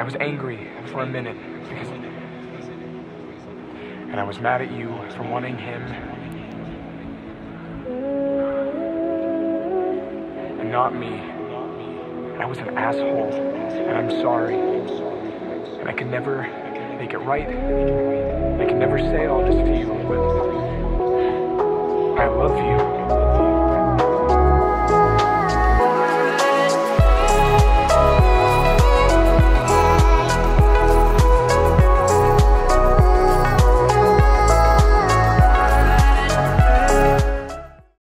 I was angry for a minute because, and I was mad at you for wanting him and not me. And I was an asshole, and I'm sorry. And I can never make it right. I can never say all this to you, but I love you.